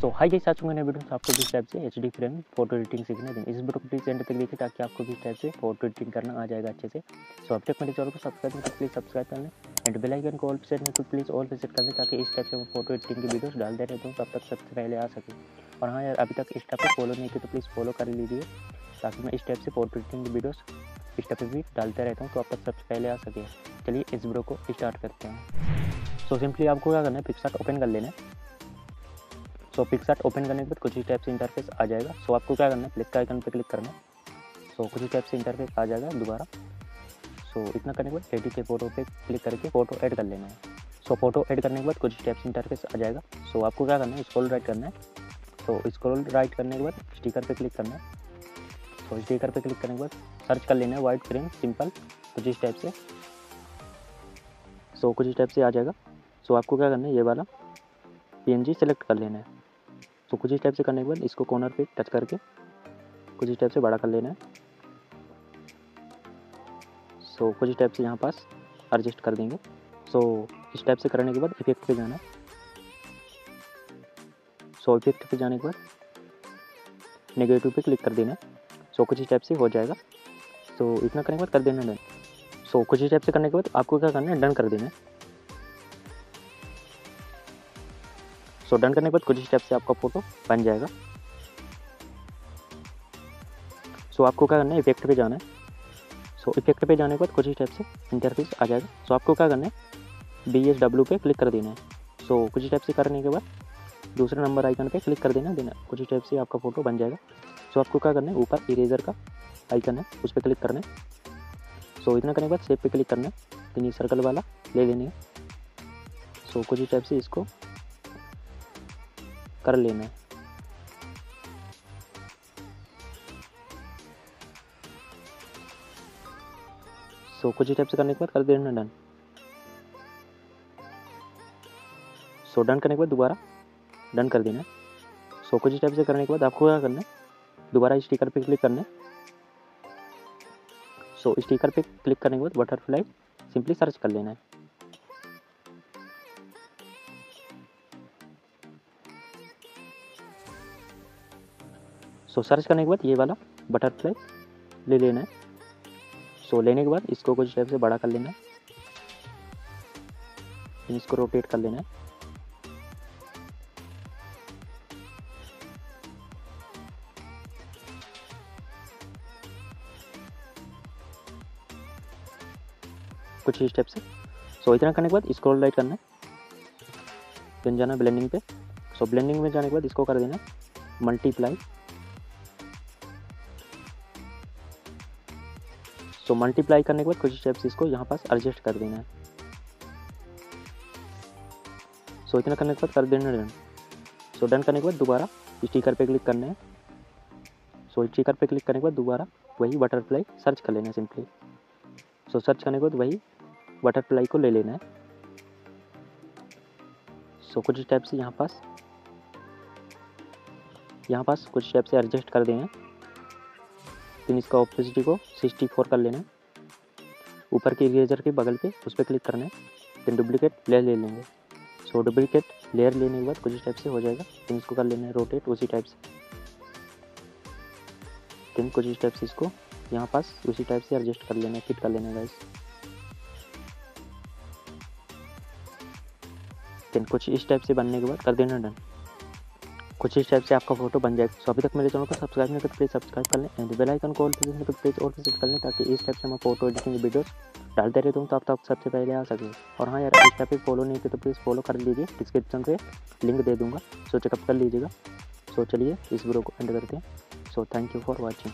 सो high जैसे आ चुके हैं वीडियो आपको किस टाइप से H D frame photo editing सीखना है इस वीडियो को प्लीज़ एंड तक देखिए ताकि आपको किस टाइप से फ़ोटो एडिटिंग करना आ जाएगा अच्छे से। सो अब तक मेरे चैनल को सब्सक्राइब नहीं तो प्लीज़ सब्सक्राइब कर लें एंड बेल आइकन को ऑल सेट नहीं तो प्लीज़ ऑल सेट कर लें ताकि इस टाइप से मैं फ़ोटो एडिटिंग की वीडियोस डालते रहता हूँ तब तक सबसे पहले आ सके। और हाँ यार, अभी तक इंस्टा पे फॉलो नहीं किया तो प्लीज़ फॉलो कर लीजिए ताकि मैं इस टाइप से फ़ोटो एडिटिंग की वीडियोस इंस्टा पे भी डालते रहता हूँ तो अब तक सबसे पहले आ सके। चलिए इस वीडियो को स्टार्ट करते हैं। सो सिंपली आपको क्या करना है पिक्सार्ट ओपन कर लेना है। सो पिक्सार्ट ओपन करने के बाद कुछ ही टाइप से इंटरफेस आ जाएगा। सो आपको क्या करना है? प्लस का आइकन पर क्लिक करना है। सो कुछ ही टाइप से इंटरफेस आ जाएगा दोबारा। सो इतना करने के बाद एडिट के फ़ोटो पे क्लिक करके फ़ोटो ऐड कर लेना है। सो फ़ोटो ऐड करने के बाद कुछ टाइप से इंटरफेस आ जाएगा। सो आपको क्या करना है? स्क्रॉल राइट करना है। सो स्क्रॉल राइट करने के बाद स्टिकर पे क्लिक करना है। सो स्टिकर पे क्लिक करने के बाद सर्च कर लेना है वाइट फ्रेम सिंपल कुछ इस टाइप से। सो कुछ इस टाइप से आ जाएगा। सो आपको क्या करना है? ये वाला PNG सेलेक्ट कर लेना है। तो कुछ इस टाइप से करने के बाद इसको कॉर्नर पे टच करके कुछ इस टाइप से बड़ा कर लेना है। सो so, कुछ इस टाइप से यहाँ पास एडजस्ट कर देंगे। सो so, इस टाइप से करने के बाद इफ़ेक्ट पे जाना है। सो इफ़ेक्ट पे जाने के बाद नेगेटिव पे क्लिक कर देना है। सो so, कुछ इस टाइप से हो जाएगा। सो so, इतना करने के बाद कर देना डन सो so, कुछ इस टाइप से करने के बाद आपको क्या करना है? डन कर देना है। सो डन करने के बाद कुछ स्टेप से आपका फ़ोटो बन जाएगा। सो आपको क्या करना है? इफ़ेक्ट पे जाना है। सो इफ़ेक्ट पे जाने के बाद कुछ स्टेप से इंटरफेस आ जाएगा। सो आपको क्या करना है? बी एस डब्ल्यू पे क्लिक कर देना है। सो कुछ स्टेप से करने के बाद दूसरे नंबर आइकन पे क्लिक कर देना देना। कुछ स्टेप से आपका फ़ोटो बन जाएगा। सो आपको क्या करना है? ऊपर इरेजर का आइकन है, उस पर क्लिक करना है। सो इतना करने के बाद सेप पे क्लिक करना है। सर्कल वाला ले लेने सो कुछ स्टेप से इसको कर लेना। है सो कुछ टाइप से करने के बाद कर देना डन सो डन करने के बाद दोबारा डन कर देना। सो कुछ टाइप से करने के बाद आपको क्या करना है? दोबारा स्टिकर पे क्लिक करना है। सो स्टिकर पे क्लिक करने के बाद बटरफ्लाई सिंपली सर्च कर लेना है। सो सर्च करने के बाद ये वाला बटरफ्लाई ले लेना है। सो लेने के बाद इसको कुछ टाइप से बड़ा कर लेना है। इसको रोटेट कर लेना है। कुछ ही स्टेप से। सो इतना करने के बाद स्क्रॉल राइट करना है। फिर जाना ब्लेंडिंग पे। सो ब्लेंडिंग में जाने के बाद इसको कर देना मल्टीप्लाई सो मल्टीप्लाई करने के बाद कुछ स्टेप्स इसको यहाँ पास एडजस्ट कर देना है। सो इतना करने के बाद कर देना डन सो डन करने के बाद दोबारा स्टिकर पे क्लिक करना है। सो स्टिकर पे क्लिक करने के बाद दोबारा वही बटरफ्लाई सर्च कर लेना है सिंपली सो सर्च करने के बाद वही बटरफ्लाई को ले लेना है। सो कुछ स्टेप्स यहाँ पास यहाँ पास कुछ स्टेप से एडजस्ट कर देना फिर इसका ऑपोजिटी को सिक्सटी फोर कर लेना ऊपर के इरेजर के बगल पे उस पर क्लिक करना है फिर डुप्लीकेट लेयर ले लेंगे। सो डुप्लीकेट लेयर लेने के बाद कुछ टाइप से हो जाएगा फिर इसको कर लेना है रोटेट उसी टाइप से। फिर कुछ टाइप से इसको यहाँ पास उसी टाइप से एडजस्ट कर लेना है फिट कर लेना है फिर कुछ इस टाइप से बनने के बाद कर देना डन कुछ इस टाइप से आपका फ़ोटो बन जाएगा सो अभी तक मेरे चैनल को सब्सक्राइब नहीं करते प्लीज़ सब्सक्राइब कर लें एंड बेल आइकन पे तो प्लीज़ और विज़िट कर लें ताकि इस टाइप से मैं फ़ोटो एडिटिंग वीडियोस डालते रहते हूँ तो आप तक सबसे पहले आ सके। और हाँ यार, इस टाइप से फॉलो नहीं किया तो प्लीज़ फॉलो कर लीजिए। डिस्क्रिप्शन से लिंक दे दूँगा। सो चेकअप कर लीजिएगा। सो चलिए इस वीडियो को एंड करते हैं। So thank you for watching